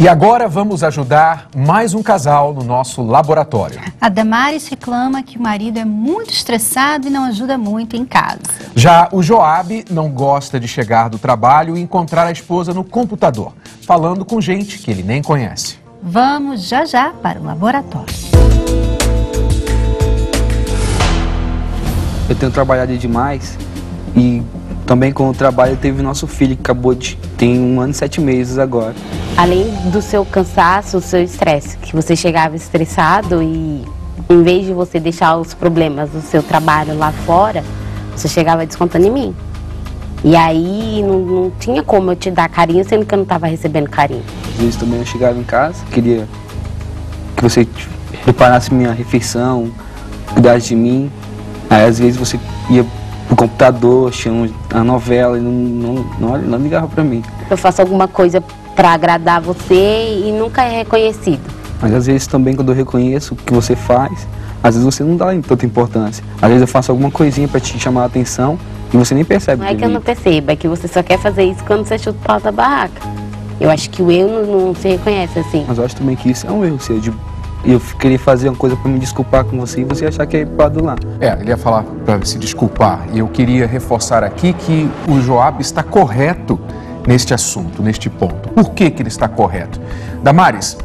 E agora vamos ajudar mais um casal no nosso laboratório. A Damares reclama que o marido é muito estressado e não ajuda muito em casa. Já o Joab não gosta de chegar do trabalho e encontrar a esposa no computador, falando com gente que ele nem conhece. Vamos já já para o laboratório. Eu tenho trabalhado demais e também com o trabalho teve nosso filho que acabou de tem um ano e sete meses agora. Além do seu cansaço, do seu estresse, que você chegava estressado e em vez de você deixar os problemas do seu trabalho lá fora, você chegava descontando em mim. E aí não, não tinha como eu te dar carinho, sendo que eu não estava recebendo carinho. Às vezes também eu chegava em casa, queria que você preparasse minha refeição, cuidasse de mim. Aí às vezes você ia pro computador, tinha a novela e não, não, não, não ligava para mim. Eu faço alguma coisa para agradar você e nunca é reconhecido. Mas às vezes também quando eu reconheço o que você faz, às vezes você não dá tanta importância. Às vezes eu faço alguma coisinha para te chamar a atenção e você nem percebe. Não é que eu não perceba, é que você só quer fazer isso quando você chuta o pau da barraca. Eu acho que o eu não, não se reconhece assim. Mas eu acho também que isso é um erro seu, de eu queria fazer uma coisa para me desculpar com você e você achar que é para lá. É, ele ia falar para se desculpar e eu queria reforçar aqui que o Joab está correto neste assunto, neste ponto. Por que, que ele está correto? Damares,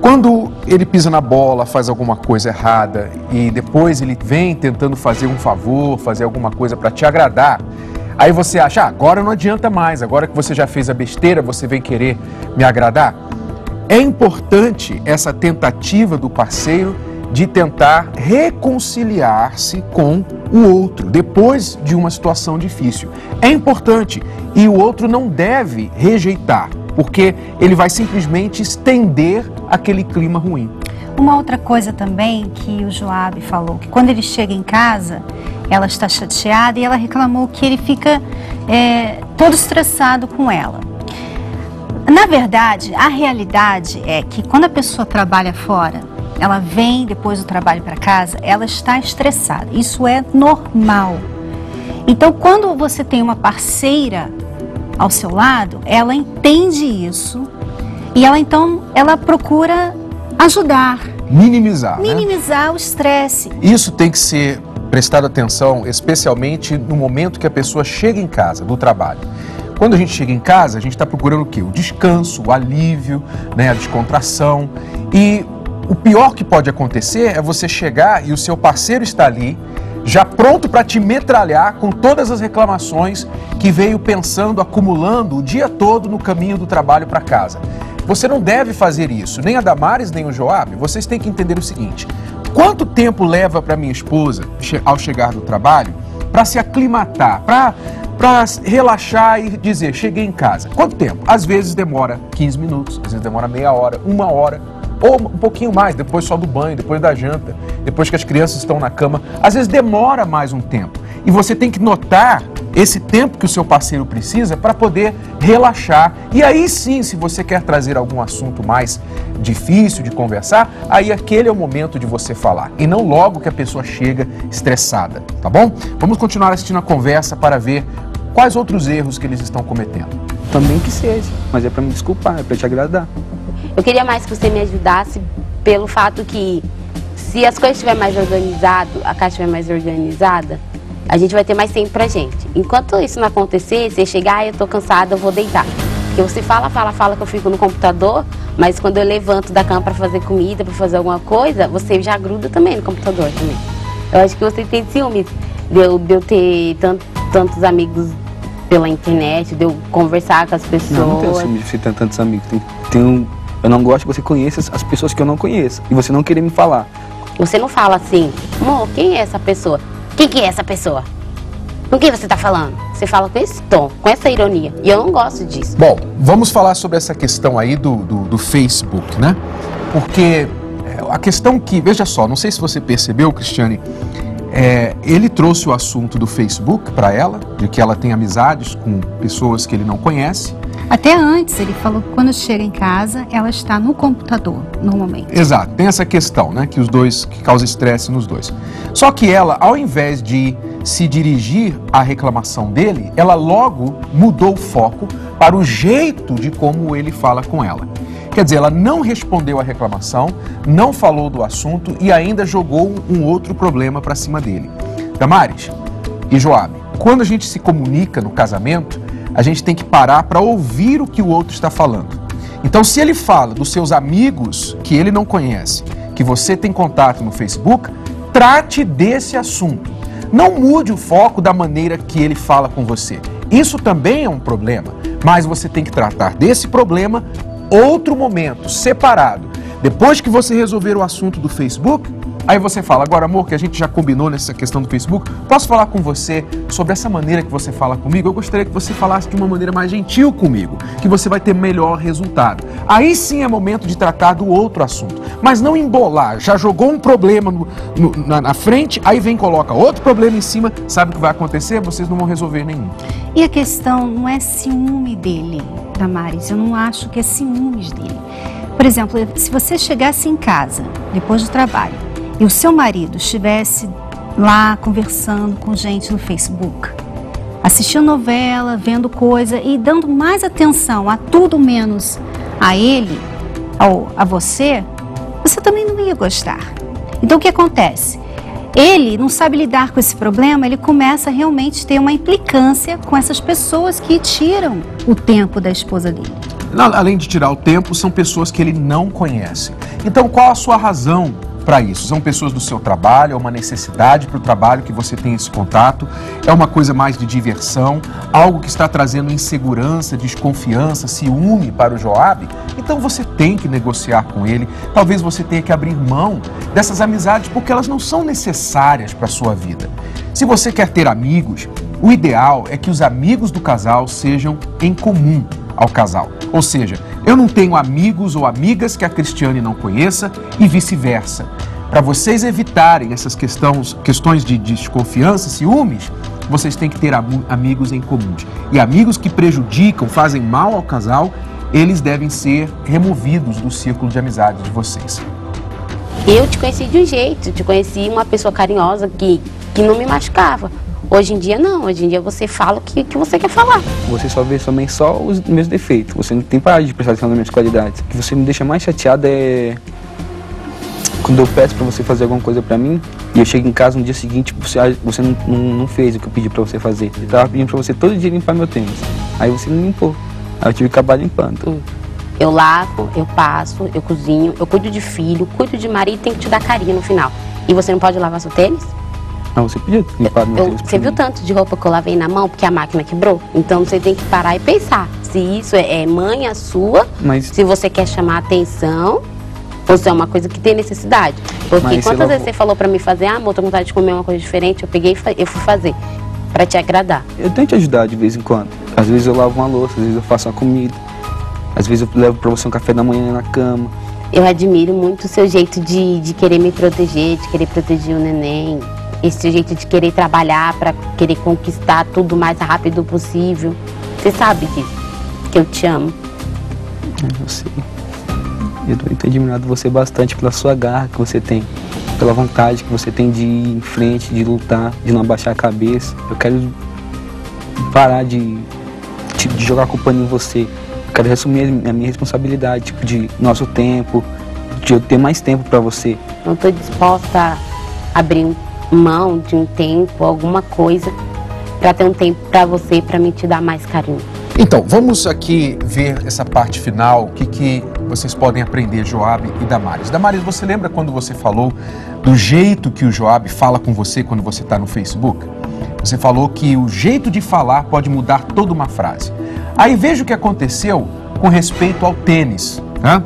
quando ele pisa na bola, faz alguma coisa errada e depois ele vem tentando fazer um favor, fazer alguma coisa para te agradar, aí você acha, ah, agora não adianta mais, agora que você já fez a besteira, você vem querer me agradar? É importante essa tentativa do parceiro de tentar reconciliar-se com o outro depois de uma situação difícil. É importante e o outro não deve rejeitar, porque ele vai simplesmente estender aquele clima ruim. Uma outra coisa também que o Joab falou, que quando ele chega em casa, ela está chateada e ela reclamou que ele fica é, todo estressado com ela. Na verdade, a realidade é que quando a pessoa trabalha fora, ela vem depois do trabalho para casa, ela está estressada. Isso é normal. Então, quando você tem uma parceira ao seu lado, ela entende isso e ela então ela procura ajudar, minimizar, né? minimizar né? o estresse. Isso tem que ser prestado atenção, especialmente no momento que a pessoa chega em casa do trabalho. Quando a gente chega em casa, a gente está procurando o quê? O descanso, o alívio, né, a descontração. E o pior que pode acontecer é você chegar e o seu parceiro está ali, já pronto para te metralhar com todas as reclamações que veio pensando, acumulando o dia todo no caminho do trabalho para casa. Você não deve fazer isso, nem a Damares, nem o Joab. Vocês têm que entender o seguinte: quanto tempo leva para minha esposa, ao chegar do trabalho, para se aclimatar, para para relaxar e dizer, cheguei em casa. Quanto tempo? Às vezes demora 15 minutos, às vezes demora meia hora, uma hora, ou um pouquinho mais, depois só do banho, depois da janta, depois que as crianças estão na cama. Às vezes demora mais um tempo. E você tem que notar esse tempo que o seu parceiro precisa para poder relaxar. E aí sim, se você quer trazer algum assunto mais difícil de conversar, aí aquele é o momento de você falar. E não logo que a pessoa chega estressada, tá bom? Vamos continuar assistindo a conversa para ver Quais outros erros que eles estão cometendo? Também que seja, mas é para me desculpar, é para te agradar. Eu queria mais que você me ajudasse pelo fato que se as coisas estiverem mais organizadas, a casa estiver mais organizada, a gente vai ter mais tempo pra gente. Enquanto isso não acontecer, você chegar, ah, eu tô cansada, eu vou deitar. Porque você fala, fala, fala que eu fico no computador, mas quando eu levanto da cama para fazer comida, para fazer alguma coisa, você já gruda também no computador também. Eu acho que você tem ciúmes de eu, de eu ter tanto, tantos amigos pela internet, de eu conversar com as pessoas. Não, não tenho ciúme de você ter tantos amigos. Tem, tem um, eu não gosto que você conheça as pessoas que eu não conheço e você não querer me falar. Você não fala assim, amor, quem é essa pessoa? Quem que é essa pessoa? Com quem você está falando? Você fala com esse tom, com essa ironia. E eu não gosto disso. Bom, vamos falar sobre essa questão aí do, do, do Facebook, né? Porque é, a questão que, veja só, não sei se você percebeu, Cristiane, é, ele trouxe o assunto do Facebook para ela, de que ela tem amizades com pessoas que ele não conhece. Até antes, ele falou que quando chega em casa, ela está no computador, normalmente. Exato, tem essa questão, né? Que os dois, que causa estresse nos dois. Só que ela, ao invés de se dirigir à reclamação dele, ela logo mudou o foco para o jeito de como ele fala com ela. Quer dizer, ela não respondeu à reclamação, não falou do assunto e ainda jogou um outro problema para cima dele. Damares e Joabe, quando a gente se comunica no casamento, a gente tem que parar para ouvir o que o outro está falando. Então, se ele fala dos seus amigos que ele não conhece, que você tem contato no Facebook, trate desse assunto. Não mude o foco da maneira que ele fala com você. Isso também é um problema, mas você tem que tratar desse problema outro momento, separado. Depois que você resolver o assunto do Facebook, Aí você fala, agora amor, que a gente já combinou nessa questão do Facebook, posso falar com você sobre essa maneira que você fala comigo? Eu gostaria que você falasse de uma maneira mais gentil comigo, que você vai ter melhor resultado. Aí sim é momento de tratar do outro assunto, mas não embolar. Já jogou um problema no, no, na, na frente, aí vem coloca outro problema em cima, sabe o que vai acontecer? Vocês não vão resolver nenhum. E a questão não é ciúme dele, Damaris, eu não acho que é ciúmes dele. Por exemplo, se você chegasse em casa depois do trabalho e o seu marido estivesse lá conversando com gente no Facebook, assistindo novela, vendo coisa e dando mais atenção a tudo menos a ele, ou a você, você também não ia gostar. Então o que acontece? Ele não sabe lidar com esse problema, ele começa a realmente ter uma implicância com essas pessoas que tiram o tempo da esposa dele. Além de tirar o tempo, são pessoas que ele não conhece. Então, qual a sua razão para isso? São pessoas do seu trabalho, é uma necessidade para o trabalho que você tem esse contato, é uma coisa mais de diversão, algo que está trazendo insegurança, desconfiança, ciúme para o Joab? Então você tem que negociar com ele. Talvez você tenha que abrir mão dessas amizades porque elas não são necessárias para a sua vida. Se você quer ter amigos, o ideal é que os amigos do casal sejam em comum ao casal. Ou seja, eu não tenho amigos ou amigas que a Cristiane não conheça e vice-versa. Para vocês evitarem essas questões, questões de desconfiança, ciúmes, vocês têm que ter amigos em comum. E amigos que prejudicam, fazem mal ao casal, eles devem ser removidos do círculo de amizade de vocês. Eu te conheci de um jeito, te conheci uma pessoa carinhosa que, que não me machucava. Hoje em dia não, hoje em dia você fala o que, que você quer falar. Você só vê também só os meus defeitos, você não tem parado de prestar atenção nas minhas qualidades. O que você me deixa mais chateado é quando eu peço para você fazer alguma coisa para mim e eu chego em casa no dia seguinte você, você não, não, não fez o que eu pedi para você fazer. Eu tava pedindo para você todo dia limpar meu tênis. Aí você não limpou. Aí eu tive que acabar limpando. Eu lavo, eu passo, eu cozinho, eu cuido de filho, cuido de marido e tenho que te dar carinho no final. E você não pode lavar seu tênis? Não, você podia limpar eu, Você viu tanto de roupa que eu lavei na mão porque a máquina quebrou? Então você tem que parar e pensar se isso é, é manha sua, Mas... se você quer chamar atenção ou se é uma coisa que tem necessidade. Porque Mas quantas vezes você falou para mim fazer, ah, amor, tô com vontade de comer uma coisa diferente, eu peguei e eu fui fazer para te agradar. Eu tento te ajudar de vez em quando. Às vezes eu lavo uma louça, às vezes eu faço uma comida, às vezes eu levo para você um café da manhã na cama. Eu admiro muito o seu jeito de, de querer me proteger, de querer proteger o neném, esse jeito de querer trabalhar para querer conquistar tudo o mais rápido possível. Você sabe disso, que eu te amo. Eu sei. Eu tenho admirado você bastante pela sua garra que você tem, pela vontade que você tem de ir em frente, de lutar, de não abaixar a cabeça. Eu quero parar de, de jogar a culpa em você. Eu quero assumir a minha responsabilidade, tipo, de nosso tempo, de eu ter mais tempo para você. Não estou disposta a abrir um mão de um tempo, alguma coisa, para ter um tempo para você, para me te dar mais carinho. Então, vamos aqui ver essa parte final, o que, que vocês podem aprender, Joab e Damares. Damares, você lembra quando você falou do jeito que o Joab fala com você quando você está no Facebook? Você falou que o jeito de falar pode mudar toda uma frase. Aí veja o que aconteceu com respeito ao tênis. Né?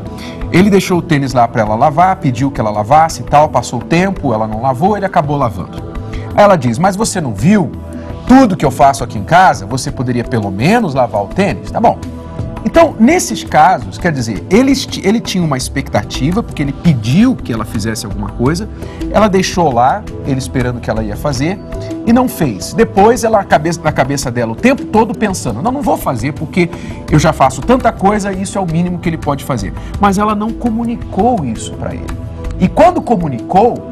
Ele deixou o tênis lá para ela lavar, pediu que ela lavasse e tal, passou o tempo, ela não lavou, ele acabou lavando. Aí ela diz: Mas você não viu? Tudo que eu faço aqui em casa, você poderia pelo menos lavar o tênis? Tá bom. Então, nesses casos, quer dizer, ele, ele tinha uma expectativa, porque ele pediu que ela fizesse alguma coisa, ela deixou lá, ele esperando que ela ia fazer, e não fez. Depois, ela cabeça, na cabeça dela o tempo todo pensando: não, não vou fazer porque eu já faço tanta coisa isso é o mínimo que ele pode fazer. Mas ela não comunicou isso para ele. E quando comunicou,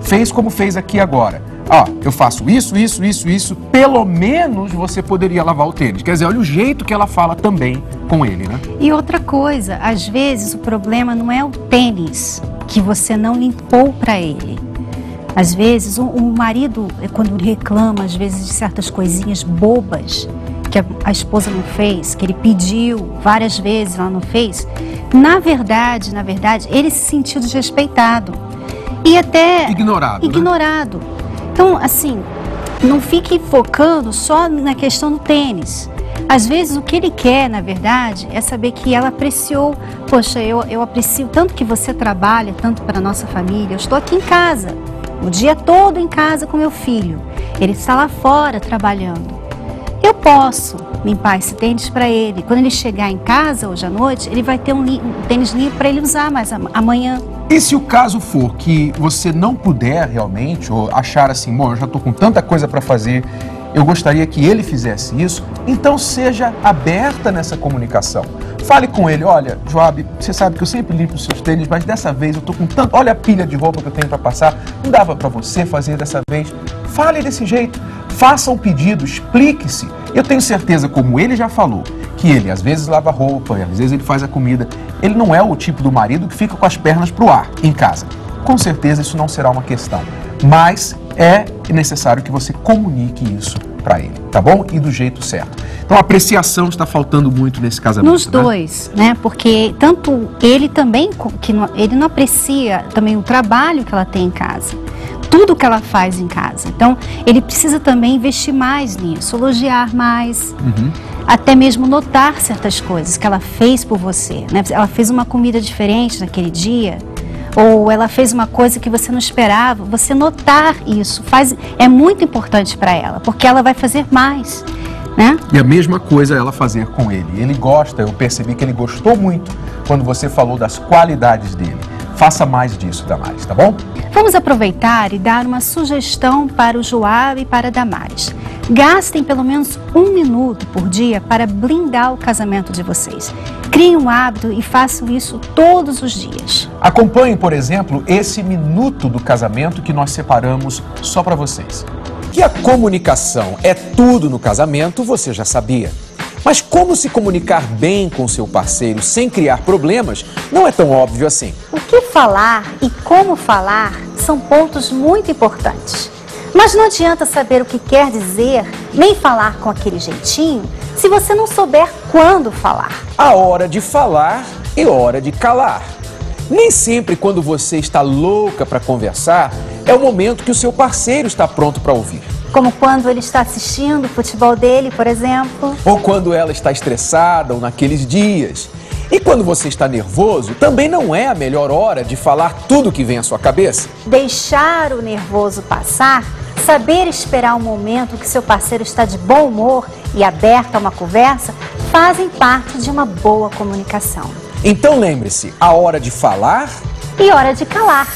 fez como fez aqui agora ó, eu faço isso, isso, isso, isso, pelo menos você poderia lavar o tênis. Quer dizer, olha o jeito que ela fala também com ele, né? E outra coisa, às vezes o problema não é o tênis que você não limpou para ele. Às vezes, o, o marido, é quando reclama, às vezes, de certas coisinhas bobas que a, a, esposa não fez, que ele pediu várias vezes, ela não fez, na verdade, na verdade, ele se sentiu desrespeitado e até ignorado. Né? Ignorado. Né? Então, assim, não fique focando só na questão do tênis. Às vezes o que ele quer, na verdade, é saber que ela apreciou. Poxa, eu, eu aprecio tanto que você trabalha, tanto para a nossa família. Eu estou aqui em casa o dia todo em casa com meu filho. Ele está lá fora trabalhando. Eu posso limpar esse tênis para ele. Quando ele chegar em casa hoje à noite, ele vai ter um, um tênis limpo para ele usar mais amanhã. E se o caso for que você não puder realmente, ou achar assim, bom, eu já estou com tanta coisa para fazer, eu gostaria que ele fizesse isso, então seja aberta nessa comunicação. Fale com ele, olha, Joab, você sabe que eu sempre limpo os seus tênis, mas dessa vez eu tô com tanto, olha a pilha de roupa que eu tenho para passar, não dava para você fazer dessa vez. Fale desse jeito, faça um pedido, explique-se. Eu tenho certeza, como ele já falou, que ele às vezes lava roupa, às vezes ele faz a comida. Ele não é o tipo do marido que fica com as pernas pro ar em casa. Com certeza isso não será uma questão, mas é necessário que você comunique isso para ele, tá bom? E do jeito certo. Então a apreciação está faltando muito nesse casamento. Nos né? dois, né? Porque tanto ele também que não, ele não aprecia também o trabalho que ela tem em casa. Tudo que ela faz em casa. Então, ele precisa também investir mais nisso, elogiar mais, uhum. até mesmo notar certas coisas que ela fez por você. Né? Ela fez uma comida diferente naquele dia, ou ela fez uma coisa que você não esperava, você notar isso faz é muito importante para ela, porque ela vai fazer mais. Né? E a mesma coisa ela fazer com ele. Ele gosta, eu percebi que ele gostou muito quando você falou das qualidades dele. Faça mais disso, Damares, tá bom? Vamos aproveitar e dar uma sugestão para o Joab e para Damares. Gastem pelo menos um minuto por dia para blindar o casamento de vocês. Criem um hábito e façam isso todos os dias. Acompanhe, por exemplo, esse minuto do casamento que nós separamos só para vocês. Que a comunicação é tudo no casamento, você já sabia. Mas como se comunicar bem com seu parceiro sem criar problemas não é tão óbvio assim. O que falar e como falar são pontos muito importantes. Mas não adianta saber o que quer dizer, nem falar com aquele jeitinho, se você não souber quando falar. A hora de falar e hora de calar. Nem sempre quando você está louca para conversar é o momento que o seu parceiro está pronto para ouvir. Como quando ele está assistindo o futebol dele, por exemplo. Ou quando ela está estressada ou naqueles dias. E quando você está nervoso, também não é a melhor hora de falar tudo que vem à sua cabeça. Deixar o nervoso passar, saber esperar o um momento que seu parceiro está de bom humor e aberto a uma conversa, fazem parte de uma boa comunicação. Então lembre-se, a hora de falar e hora de calar.